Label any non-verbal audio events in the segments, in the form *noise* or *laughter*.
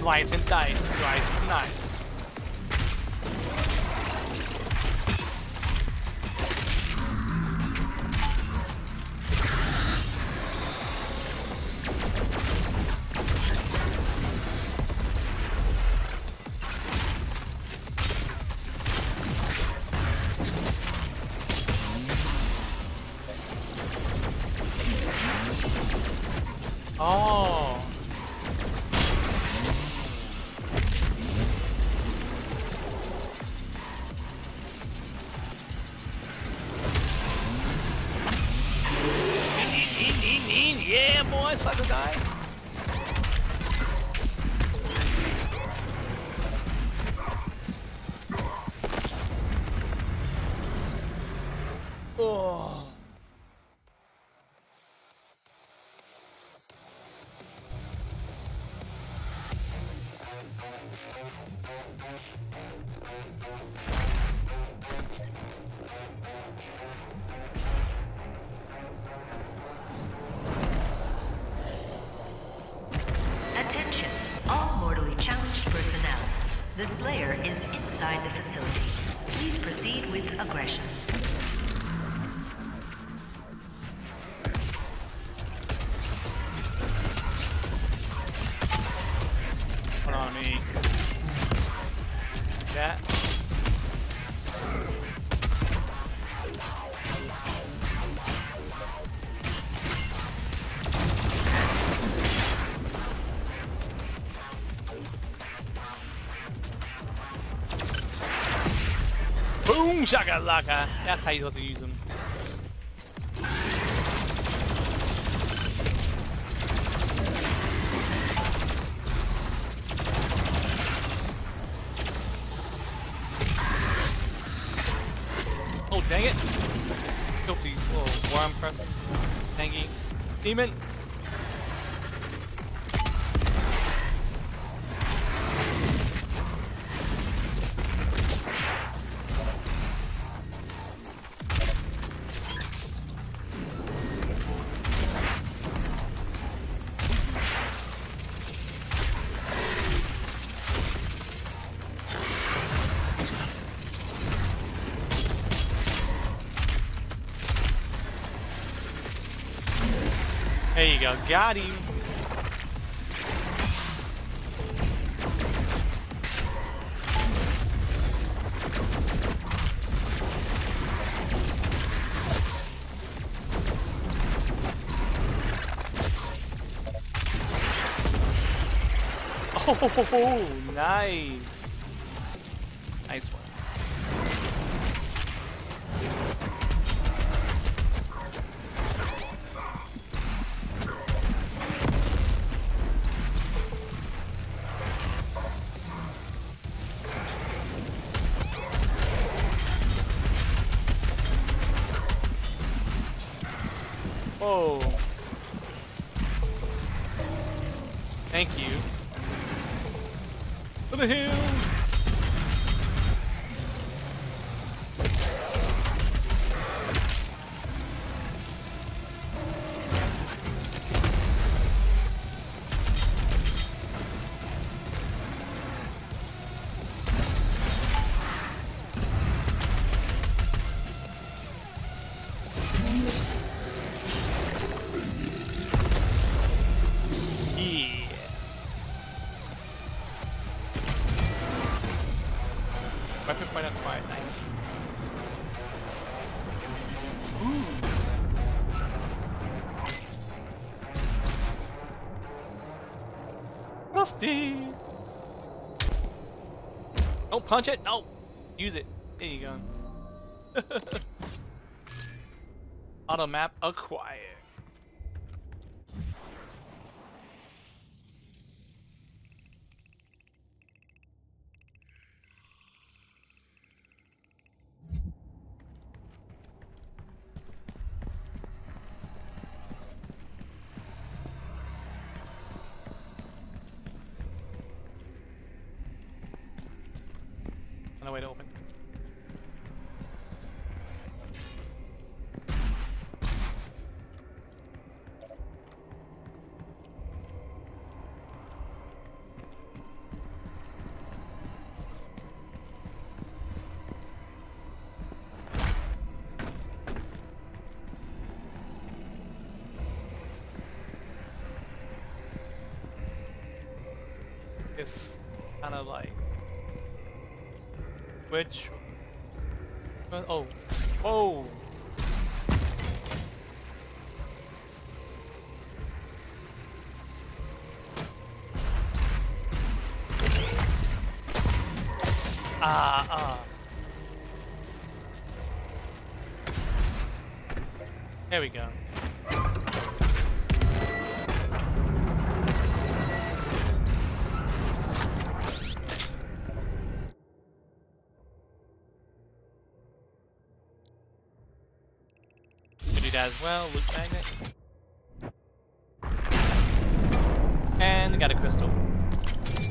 Slice and dice, slice and dice. Oh. Boom shakalaka. That's how you have to use them. Neiman go, got him. Oh, *laughs* nice. Punch it. No. Use it. There you go. *laughs* Auto map acquired. no way to open. It's kind of like which? Oh. Oh ah ah. There we go as well, loot magnet. And got a crystal.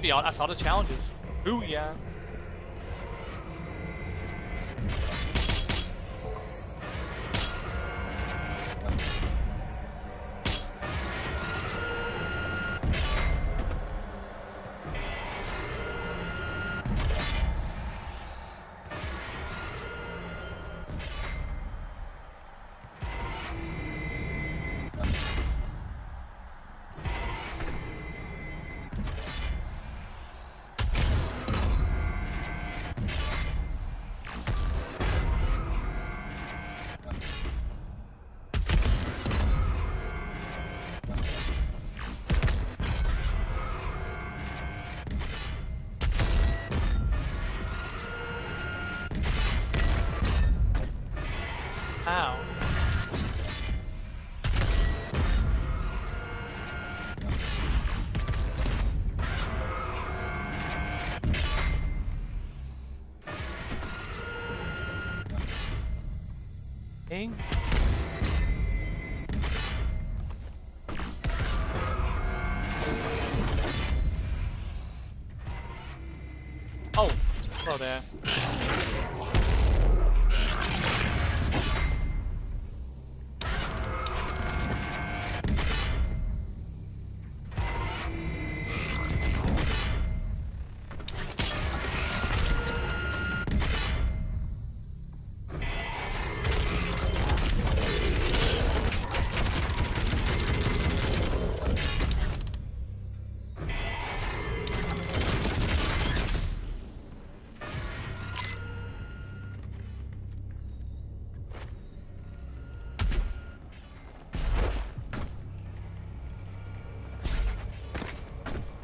That's all the challenges. Ooh, yeah. Dang. Oh, hello there.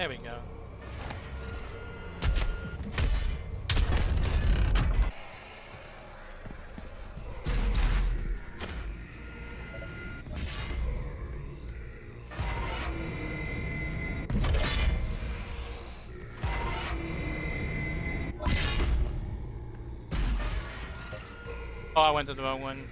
There we go. Oh, I went to the wrong one.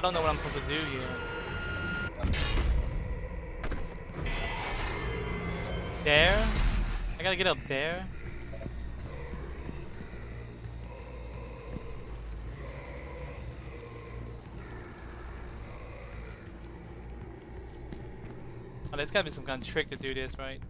I don't know what I'm supposed to do here. There? I gotta get up there? Oh, there's gotta be some kind of trick to do this, right?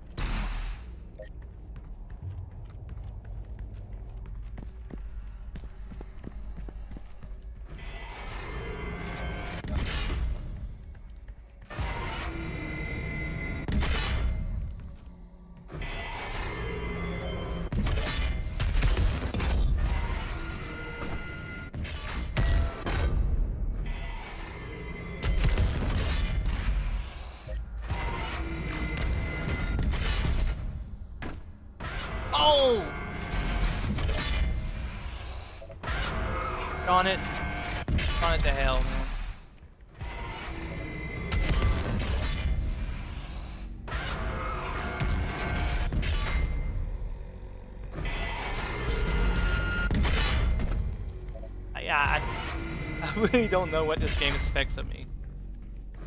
Really don't know what this game expects of me.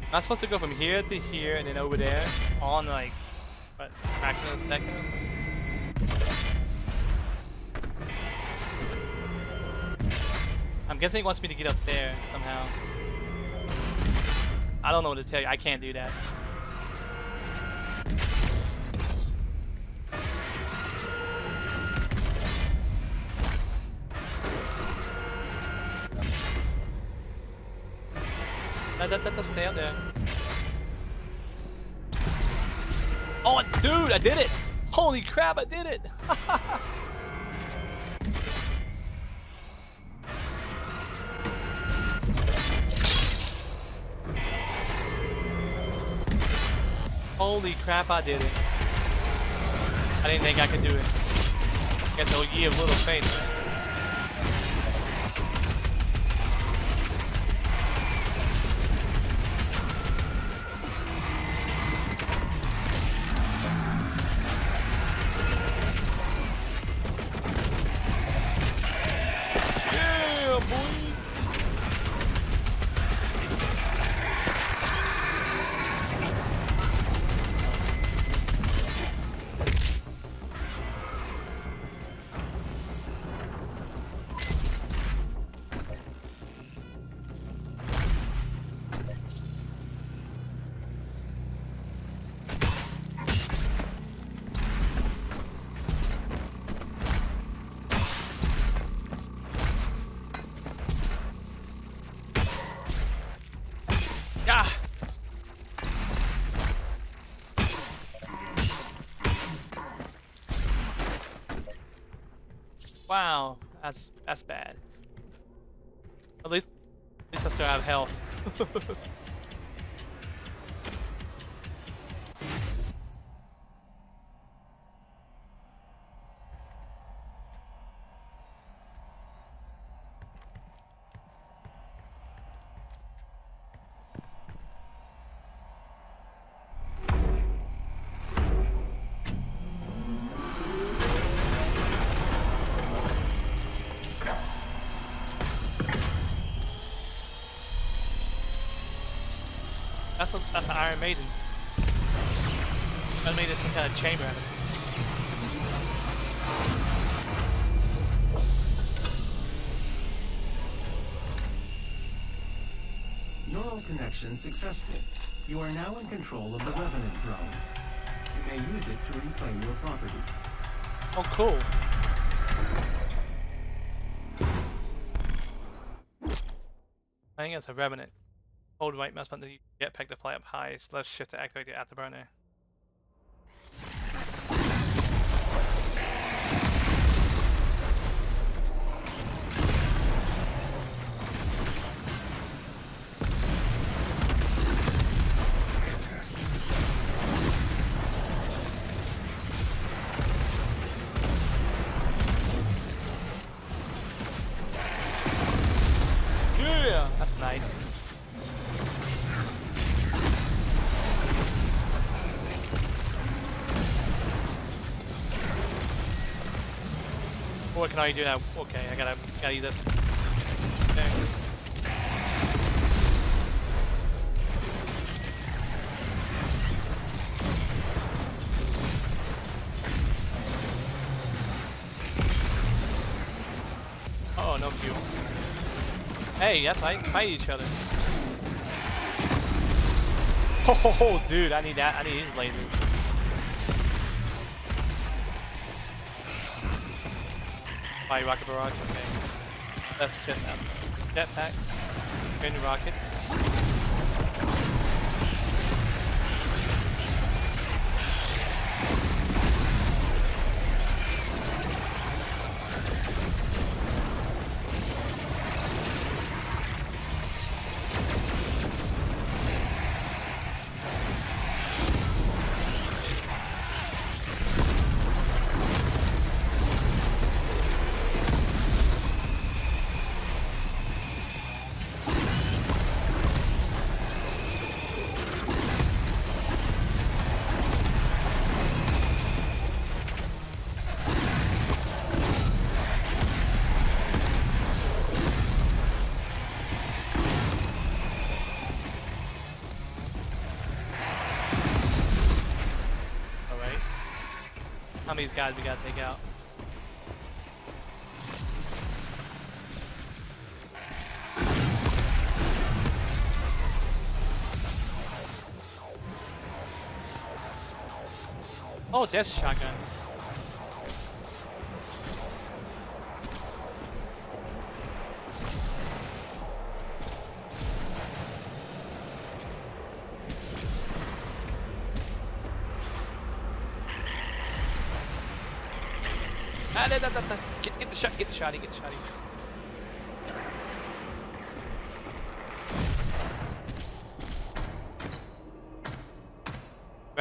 I'm I supposed to go from here to here and then over there on like, what, fraction of a second or something? I'm guessing it wants me to get up there somehow. I don't know what to tell you. I can't do that. That, stay out there. Oh, dude, I did it! Holy crap, I did it! *laughs* Holy crap, I did it. I didn't think I could do it. Get the year of little faith. Wow, that's that's bad. At least, at least I still have health. *laughs* a, that's an Iron Maiden. Made some kind of chamber out of it. Neural connection successful. You are now in control of the Revenant drone. You may use it to reclaim your property. Oh, cool. I think it's a Revenant. Hold right mouse button to jetpack to fly up high, left shift to activate the afterburner. Can I do now? Okay, I gotta gotta use this. Okay. Oh, no fuel. Hey, that's right, fight each other. Oh, dude, I need that. I need his lasers. Fire rocket barrage, okay. That's just um, that. Jetpack. Spin rockets. some of these guys we gotta take out. Oh, that's shotgun.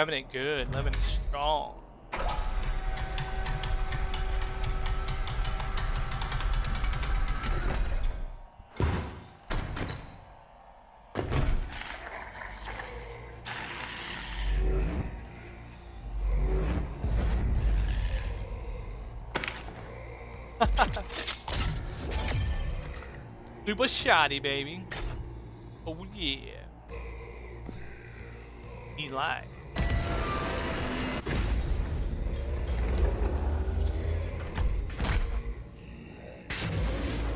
Revenant good, Revenant strong. *laughs* Super shoddy, baby. Oh yeah. He lied.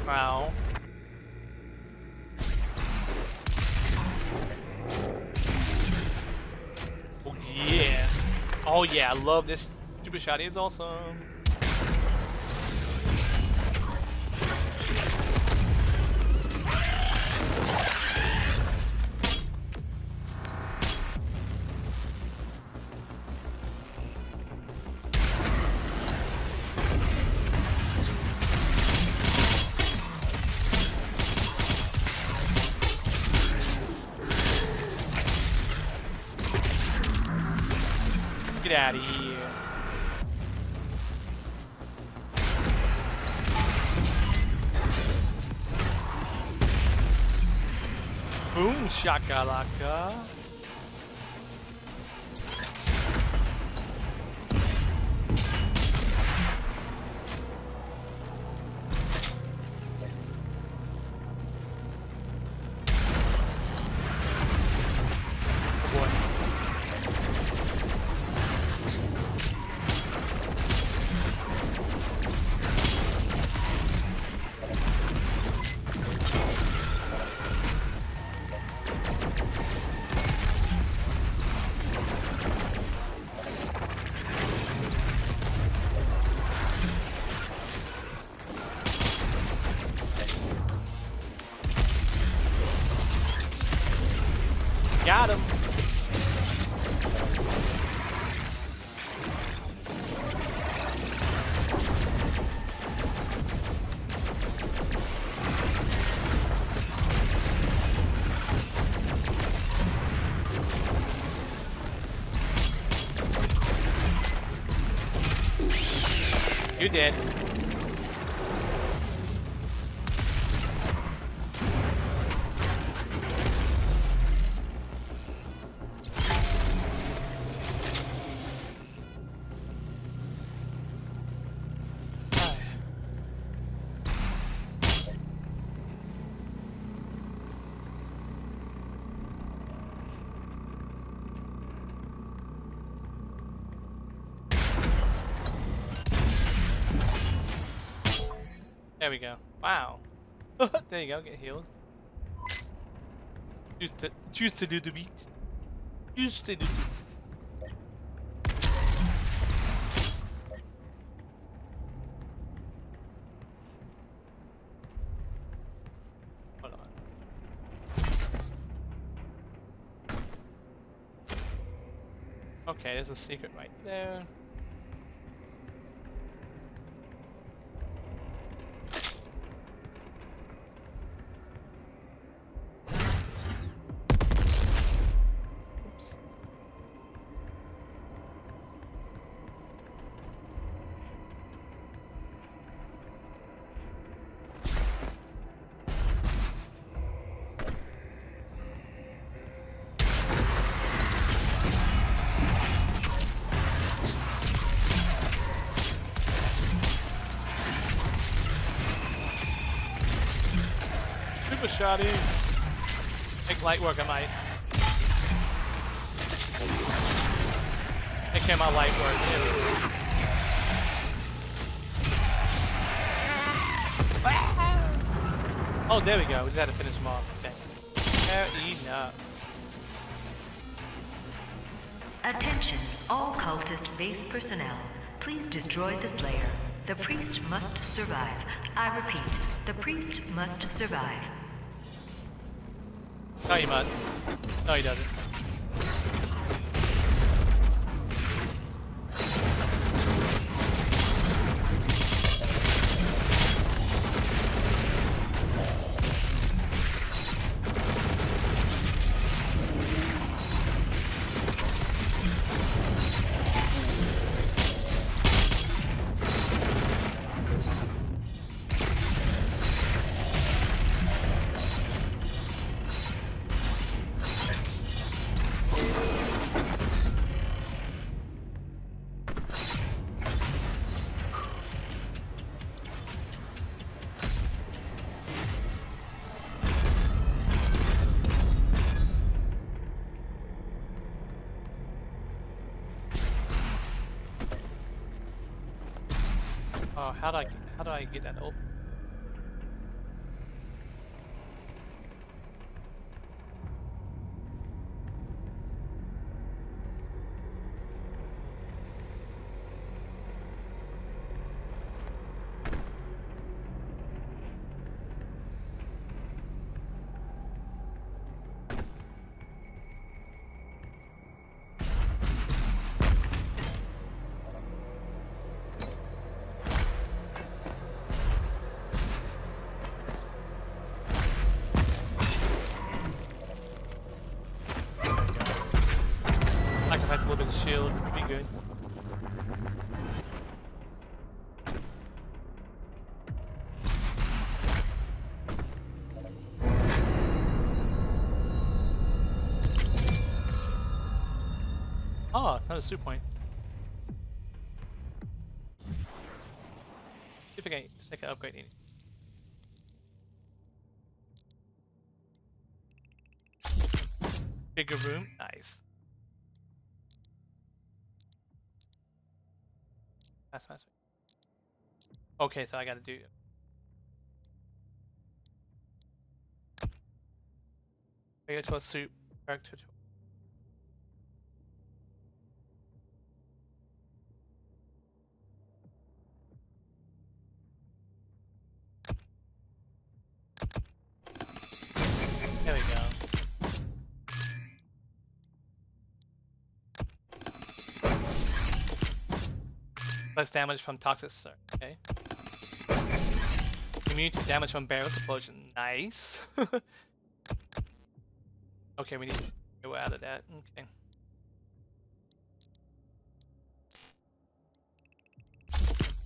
Wow. Oh yeah. Oh yeah, I love this. Super shoddy is awesome. Boom shakalaka. You There we go. Wow. *laughs* there you go, get healed. Choose to choose to do the beat. Choose to do. Okay, there's a secret right there. Super shoddy. Take light work, I might. Take care of my light work. There. Oh, there we go. We just had to finish him off. Okay. Fair enough. Attention, all cultist base personnel. Please destroy the Slayer. The priest must survive. I repeat, the priest must survive. No, he might. No, he doesn't. How do I how do I get that open? Shield, be good. Oh, another soup point. See if I can, see if upgrade. Bigger room, nice. That's that's Okay, so I gotta do I go to a soup character to Less damage from toxic. Okay. Immune to damage from barrel explosion. Nice. *laughs* okay, we need to go out of that. Okay.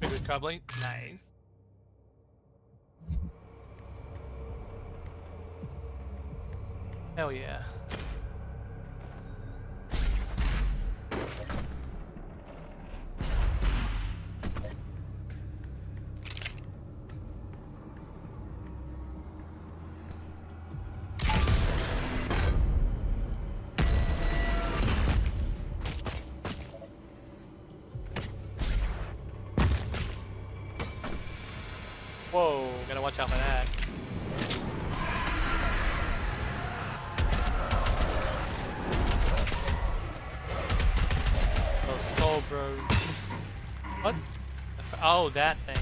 Big recovery. Nice. Hell yeah. Oh, that thing.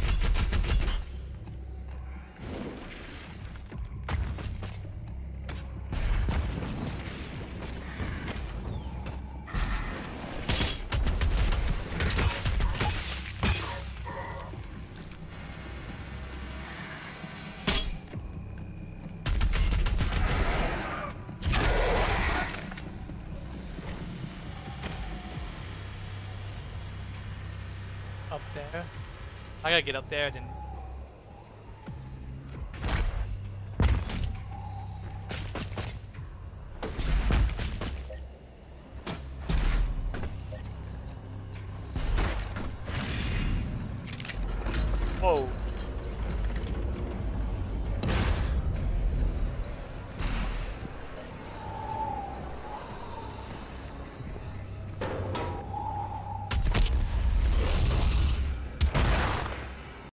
I gotta get up there then.